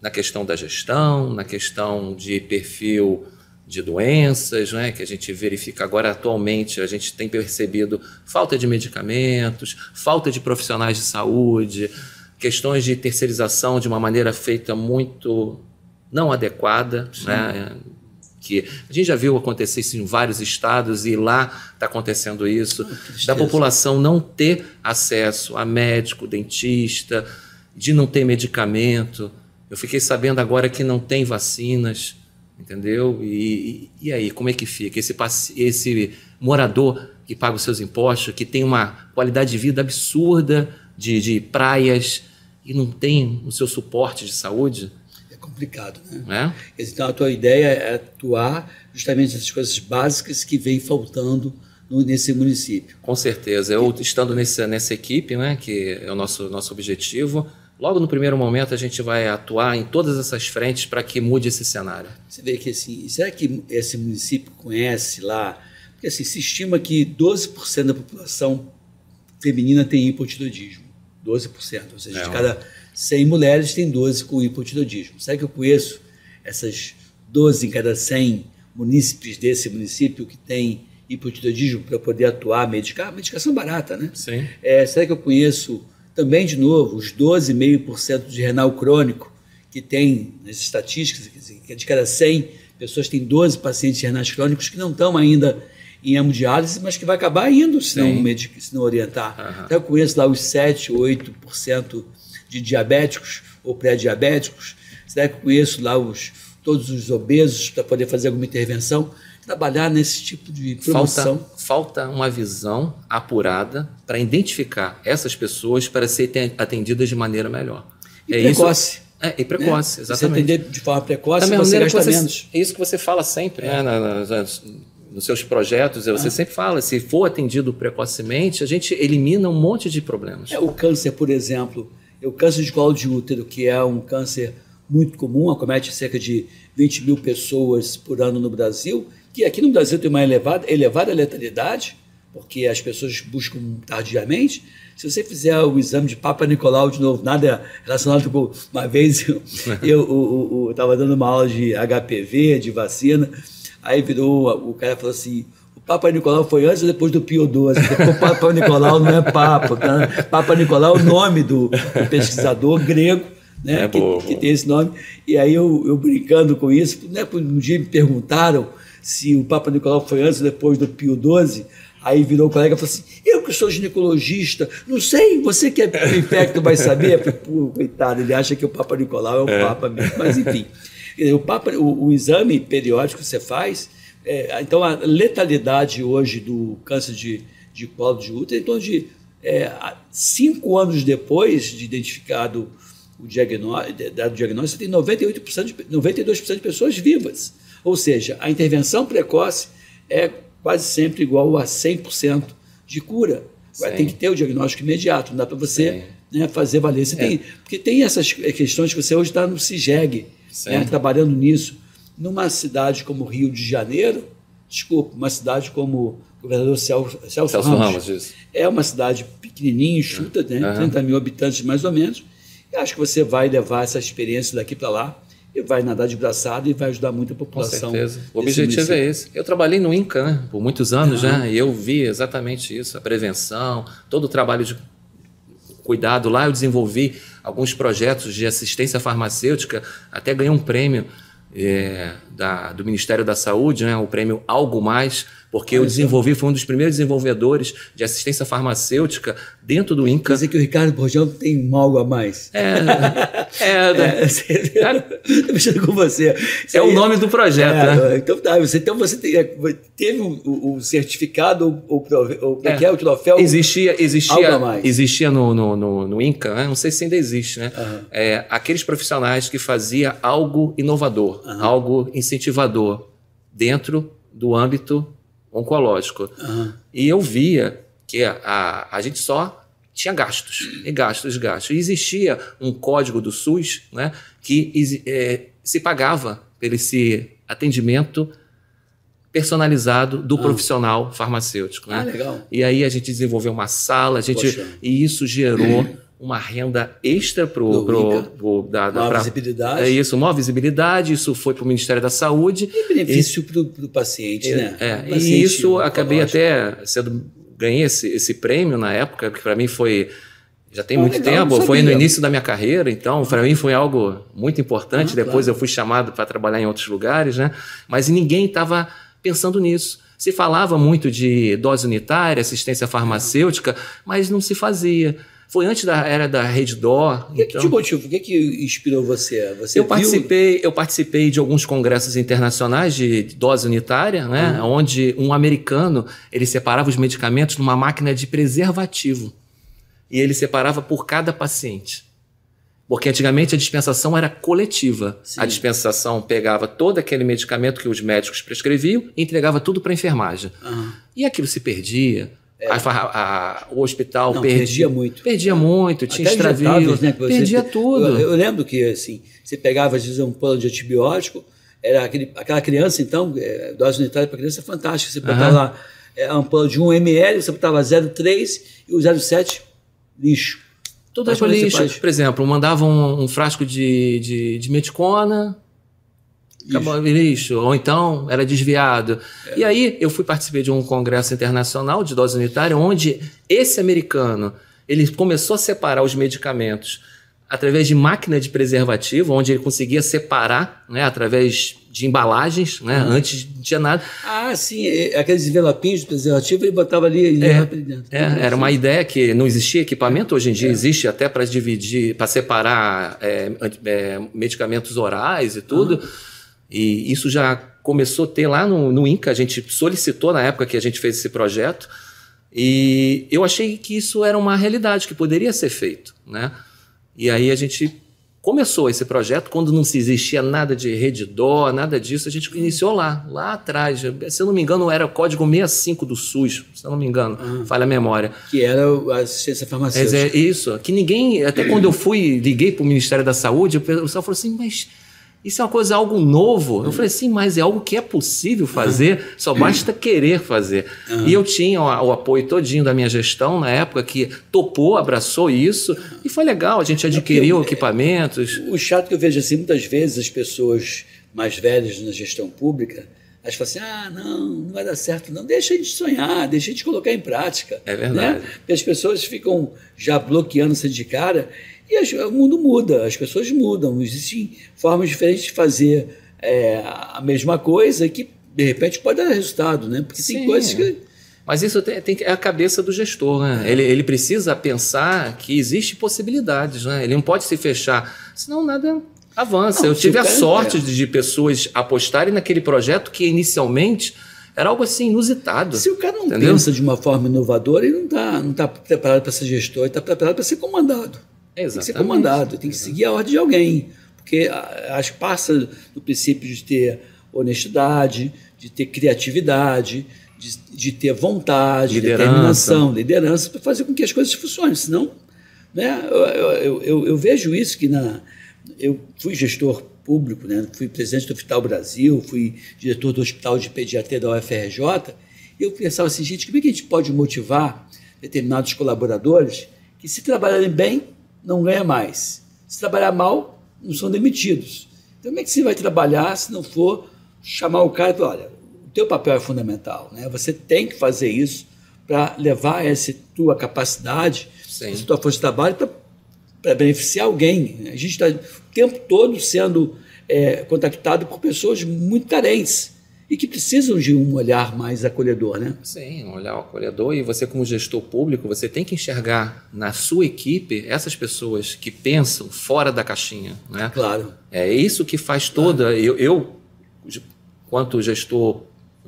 na questão da gestão, na questão de perfil de doenças, né, que a gente verifica agora atualmente, a gente tem percebido falta de medicamentos, falta de profissionais de saúde, questões de terceirização de uma maneira feita muito não adequada, né, que a gente já viu acontecer isso em vários estados e lá está acontecendo isso, oh, da população não ter acesso a médico, dentista, de não ter medicamento. Eu fiquei sabendo agora que não tem vacinas, entendeu? E, e, e aí, como é que fica? Esse, esse morador que paga os seus impostos, que tem uma qualidade de vida absurda de, de praias e não tem o seu suporte de saúde, complicado. Né? É? Então, a tua ideia é atuar justamente nessas coisas básicas que vem faltando no, nesse município. Com certeza. Eu, estando nessa, nessa equipe, né, que é o nosso, nosso objetivo, logo no primeiro momento a gente vai atuar em todas essas frentes para que mude esse cenário. Você vê que assim, será que esse município conhece lá? Porque assim, se estima que 12% da população feminina tem hipotiroidismo. 12%, ou seja, é, de cada 100 mulheres, tem 12 com hipotiroidismo. Será que eu conheço essas 12 em cada 100 munícipes desse município que tem hipotiroidismo para poder atuar, medicar? Medicação barata, né? Sim. É, será que eu conheço também, de novo, os 12,5% de renal crônico que tem nas estatísticas, que de cada 100 pessoas tem 12 pacientes renais crônicos que não estão ainda em hemodiálise, mas que vai acabar indo se não, se não orientar. Uhum. Então eu conheço lá os 7, 8% de diabéticos ou pré-diabéticos? Será que eu conheço lá os, todos os obesos para poder fazer alguma intervenção? Trabalhar nesse tipo de promoção. Falta, falta uma visão apurada para identificar essas pessoas para serem atendidas de maneira melhor. E é precoce. Isso, é, e precoce, né? exatamente. Você atender de forma precoce, da você gasta você, menos. É isso que você fala sempre, é. né? Na, nos seus projetos, você ah. sempre fala, se for atendido precocemente, a gente elimina um monte de problemas. É, o câncer, por exemplo, o câncer de colo de útero, que é um câncer muito comum, acomete cerca de 20 mil pessoas por ano no Brasil, que aqui no Brasil tem uma elevada, elevada letalidade, porque as pessoas buscam tardiamente. Se você fizer o exame de Papa Nicolau de novo, nada relacionado com. Uma vez [LAUGHS] eu estava dando uma aula de HPV, de vacina, aí virou, o cara falou assim: Papa Nicolau foi antes ou depois do Pio XII? O Papa Nicolau não é Papa. Tá? Papa Nicolau é o nome do, do pesquisador grego, né, é que, que, tem esse nome. E aí eu, eu brincando com isso, né, um dia me perguntaram se o Papa Nicolau foi antes ou depois do Pio XII. Aí virou o colega e falou assim: Eu que sou ginecologista, não sei, você que é infecto vai saber. falei, Pô, coitado, ele acha que o Papa Nicolau é o é. Papa mesmo. Mas enfim, o, Papa, o, o exame periódico que você faz é, então, a letalidade hoje do câncer de, de colo de útero é em torno de é, cinco anos depois de identificado o diagnóstico, dado o diagnóstico, você tem 98% de, 92% de pessoas vivas. Ou seja, a intervenção precoce é quase sempre igual a 100% de cura. Agora, tem que ter o diagnóstico imediato, não dá para você né, fazer valer. Você é. tem, porque tem essas questões que você hoje está no CIGEG, né, trabalhando nisso numa cidade como Rio de Janeiro, desculpa, uma cidade como o governador Celso, Celso, Celso Ramos, Ramos é uma cidade pequenininha, enxuta, né, uhum. 30 mil habitantes mais ou menos, e acho que você vai levar essa experiência daqui para lá e vai nadar de braçada e vai ajudar muito a população. Com certeza. O objetivo município. é esse. Eu trabalhei no INCA né, por muitos anos uhum. já e eu vi exatamente isso, a prevenção, todo o trabalho de cuidado lá. Eu desenvolvi alguns projetos de assistência farmacêutica, até ganhei um prêmio é, da, do Ministério da Saúde, né, o prêmio Algo Mais, porque eu desenvolvi, fui um dos primeiros desenvolvedores de assistência farmacêutica dentro do INCA. Quer dizer que o Ricardo Borjão tem um algo a mais. É, é, [LAUGHS] é Estou mexendo com você. Isso é o nome do projeto, é, né? Então tá, você, então você é, teve o, o certificado, o, o, é, é, o troféu? Existia, existia, existia no, no, no, no INCA, né? não sei se ainda existe, né? Uhum. É, aqueles profissionais que faziam algo inovador, uhum. algo incentivador dentro do âmbito oncológico. Uhum. E eu via que a, a, gente só tinha gastos, e gastos, gastos. E existia um código do SUS né, que é, se pagava por esse atendimento personalizado do ah. profissional farmacêutico. Né? Ah, legal. E aí a gente desenvolveu uma sala, a gente, e isso gerou [CLEARS THROAT] uma renda extra para o da, da, maior visibilidade. É isso, maior visibilidade, isso foi para o Ministério da Saúde. E benefício para o paciente, é, né? É, paciente, e isso acabei até sendo ganhei esse, esse prêmio na época, que para mim foi já tem muito legal, tempo, foi no início da minha carreira, então para mim foi algo muito importante. Ah, Depois claro. eu fui chamado para trabalhar em outros lugares, né? Mas ninguém estava pensando nisso. Se falava muito de dose unitária, assistência farmacêutica, mas não se fazia. Foi antes da era da Reddor. O que, então... que te motivou? O que, que inspirou você? você eu, participei, eu participei de alguns congressos internacionais de dose unitária, né? Uhum. onde um americano ele separava os medicamentos numa máquina de preservativo. E ele separava por cada paciente. Porque antigamente a dispensação era coletiva. Sim. A dispensação pegava todo aquele medicamento que os médicos prescreviam e entregava tudo para a enfermagem. Uhum. E aquilo se perdia, é. A, a, o hospital Não, perdia, perdia, muito. Perdia muito, tinha Até extravios, né, perdia você, tudo. Eu, eu, lembro que assim, você pegava, às vezes, um plano de antibiótico, era aquele, aquela criança, então, é, dose unitária para criança é fantástica. Você botava uhum. lá é, um plano de 1 ml, você botava 0,3 e o 0,7, lixo. Tudo é lixo. Por exemplo, mandava um, um frasco de, de, de meticona, Acabou lixo, ou então era desviado. É. E aí eu fui participar de um congresso internacional de dose unitária, onde esse americano ele começou a separar os medicamentos através de máquina de preservativo, onde ele conseguia separar, né, através de embalagens, né, uhum. antes não tinha nada. Ah, sim, aqueles envelopinhos de preservativo ele botava ali e é, dentro. É, era uma ideia que não existia equipamento, hoje em dia é. existe até para dividir, para separar é, é, medicamentos orais e tudo. Uhum. E isso já começou a ter lá no, no INCA, a gente solicitou na época que a gente fez esse projeto, e eu achei que isso era uma realidade, que poderia ser feito. Né? E aí a gente começou esse projeto quando não se existia nada de Redditor, nada disso, a gente iniciou lá, lá atrás. Se eu não me engano, era o código 65 do SUS, se eu não me engano, uhum. falha a memória. Que era a assistência farmacêutica. É, isso, que ninguém, até quando eu fui, liguei para o Ministério da Saúde, o pessoal falou assim, mas isso é uma coisa, algo novo. Eu falei, sim, mas é algo que é possível fazer, só basta querer fazer. Uhum. E eu tinha o, o, apoio todinho da minha gestão na época que topou, abraçou isso, e foi legal, a gente adquiriu é equipamentos. O chato que eu vejo assim, muitas vezes as pessoas mais velhas na gestão pública, elas falam assim, ah, não, não vai dar certo não, deixa a gente sonhar, deixa a gente colocar em prática. É verdade. Né? Porque as pessoas ficam já bloqueando-se de cara e as, o mundo muda, as pessoas mudam, existem formas diferentes de fazer é, a mesma coisa que, de repente, pode dar resultado, né? Porque Sim. tem coisas que. Mas isso tem, tem, é a cabeça do gestor, né? É. Ele, ele precisa pensar que existe possibilidades, né? Ele não pode se fechar, senão nada avança. Não, Eu tive a sorte é. de pessoas apostarem naquele projeto que inicialmente era algo assim inusitado. Se o cara não entendeu? pensa de uma forma inovadora, ele não está não tá preparado para ser gestor, ele está preparado para ser comandado. Exatamente. Tem que ser comandado, tem que seguir a ordem de alguém. Porque acho que passa do princípio de ter honestidade, de ter criatividade, de, de ter vontade, liderança. determinação, liderança, para fazer com que as coisas funcionem. Senão, né, eu, eu, eu, eu vejo isso que na. Eu fui gestor público, né, fui presidente do Hospital Brasil, fui diretor do Hospital de Pediatria da UFRJ, e eu pensava assim, gente, como é que a gente pode motivar determinados colaboradores que, se trabalharem bem, não ganha mais. Se trabalhar mal, não são demitidos. Então, como é que você vai trabalhar se não for chamar o cara e falar, olha, o teu papel é fundamental, né? Você tem que fazer isso para levar essa tua capacidade, Sim. essa tua força de trabalho para beneficiar alguém. A gente está o tempo todo sendo é, contactado por pessoas muito carentes. E que precisam de um olhar mais acolhedor, né? Sim, um olhar acolhedor. E você, como gestor público, você tem que enxergar na sua equipe essas pessoas que pensam fora da caixinha, né? Claro. É isso que faz toda. Claro. Eu, eu, quanto gestor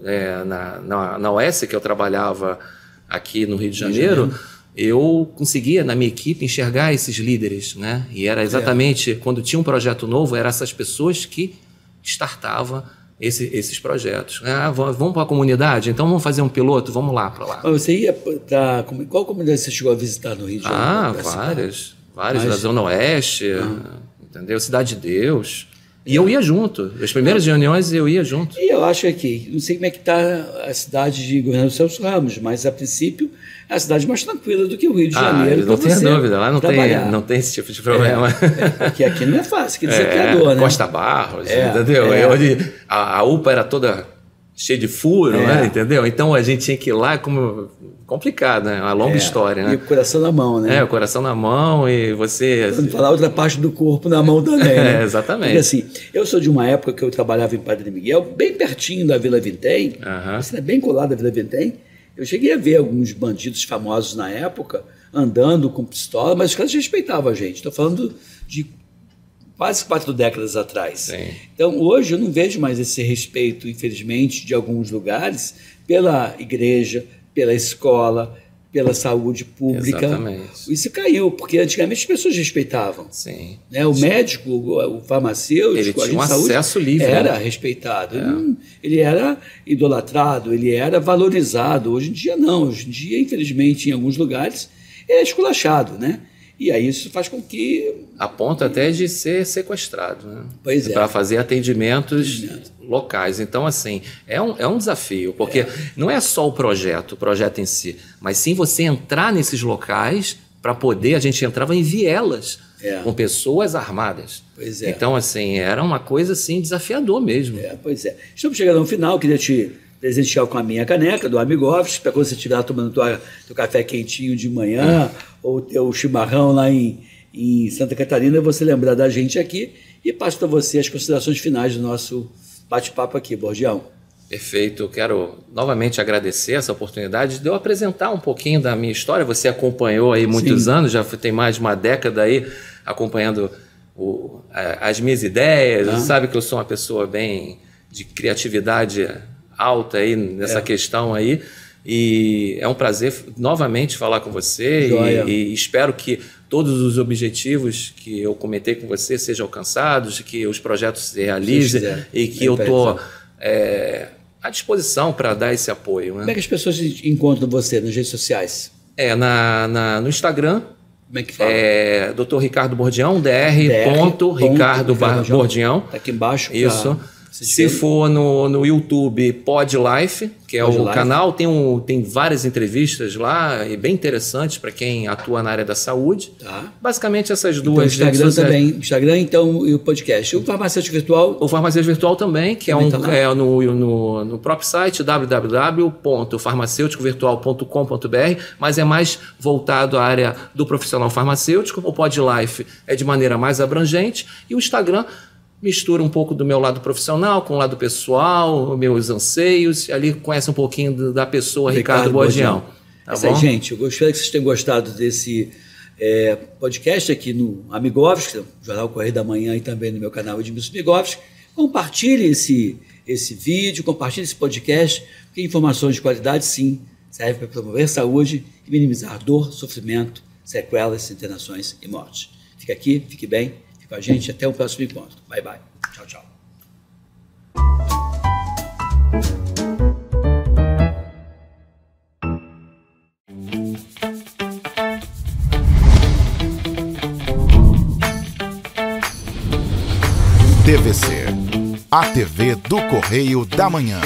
é, na, na, na OS, que eu trabalhava aqui no Rio de Janeiro, Rio de Janeiro eu conseguia na minha equipe enxergar esses líderes, né? E era exatamente é. quando tinha um projeto novo, eram essas pessoas que startavam esse, esses projetos. Ah, vamos para a comunidade? Então vamos fazer um piloto? Vamos lá para lá. Você ia para. Qual comunidade você chegou a visitar no Rio de Janeiro? Ah, várias. Várias, Mas... da Zona Oeste, ah. entendeu? Cidade de Deus. E eu ia junto. As primeiras reuniões eu ia junto. E eu acho que, não sei como é que está a cidade de Governador Celso Ramos, mas a princípio é a cidade mais tranquila do que o Rio de ah, Janeiro. Ah, não tenha dúvida, lá não tem, não tem esse tipo de problema. É, é, porque aqui não é fácil, [LAUGHS] que é desafiador, é, né? Costa Barros, é, entendeu? É. Onde a, a UPA era toda cheia de furo, é. né? entendeu? Então a gente tinha que ir lá como complicado, né? Uma longa é, história, né? E o coração na mão, né? É, o coração na mão e você... Quando falar outra parte do corpo na mão também, [LAUGHS] né? é, exatamente. Porque assim, eu sou de uma época que eu trabalhava em Padre Miguel, bem pertinho da Vila Vintém, uhum. assim, bem colado da Vila Vintém, eu cheguei a ver alguns bandidos famosos na época andando com pistola, mas os caras respeitavam a gente. Estou falando de quase quatro décadas atrás. Sim. Então, hoje eu não vejo mais esse respeito, infelizmente, de alguns lugares pela igreja, pela escola, pela saúde pública. Exatamente. Isso caiu, porque antigamente as pessoas respeitavam. Sim. Né? O médico, o farmacêutico, ele tinha um acesso livre. Era né? respeitado. É. Ele, ele, era idolatrado, ele era valorizado. Hoje em dia não. Hoje em dia, infelizmente, em alguns lugares, é esculachado, né? E aí isso faz com que. A ponto até de ser sequestrado, né? Pois é. Para fazer atendimentos Atendimento. locais. Então, assim, é um, é um desafio, porque é. não é só o projeto, o projeto em si, mas sim você entrar nesses locais para poder. A gente entrava em vielas. É. com pessoas armadas. Pois é. Então, assim, era uma coisa assim desafiador mesmo. É, pois é. Estamos chegando ao final, queria te presentear com a minha caneca do Amigovs, para quando você estiver tomando tua, teu café quentinho de manhã, ou teu chimarrão lá em, em Santa Catarina, você lembrar da gente aqui e passo para você as considerações finais do nosso bate-papo aqui, Bordião. Perfeito, eu quero novamente agradecer essa oportunidade de eu apresentar um pouquinho da minha história. Você acompanhou aí muitos Sim. anos, já tem mais de uma década aí acompanhando o, as minhas ideias. Ah. Você sabe que eu sou uma pessoa bem de criatividade alta aí nessa é. questão aí. E é um prazer novamente falar com você e, e, espero que todos os objetivos que eu comentei com você sejam alcançados, que os projetos se realizem e que Bem eu estou é, à disposição para dar esse apoio. Né? Como é que as pessoas encontram você nas redes sociais? É, na, na no Instagram. Como é que fala? É, Dr. Ricardo Bordião, dr. Ponto, Ricardo Bordião. Está aqui embaixo. Isso. Pra se for no, no YouTube, Pod Life, que é Pod o Life. canal, tem, um, tem várias entrevistas lá e bem interessantes para quem atua na área da saúde. Tá. Basicamente essas duas. Então, Instagram também. Instagram, então, e o podcast. O farmacêutico virtual. O farmacêutico virtual também, que é também é, um, tá é no, no, no próprio site www.farmacêuticovirtual.com.br, mas é mais voltado à área do profissional farmacêutico. O Pod Life é de maneira mais abrangente e o Instagram mistura um pouco do meu lado profissional com o lado pessoal, meus anseios, ali conhece um pouquinho da pessoa Ricardo, Ricardo Bogião. Tá bom? Aí, gente, eu espero que vocês tenham gostado desse é, podcast aqui no Amigovski, no Jornal Correio da Manhã e também no meu canal Edmilson Migovski. Compartilhe esse, esse vídeo, compartilhe esse podcast, porque informações de qualidade, sim, servem para promover saúde e minimizar dor, sofrimento, sequelas, internações e morte. Fique aqui, fique bem com a gente. Até o próximo encontro. Bye, bye. Tchau, tchau. TVC, a TV do Correio da Manhã.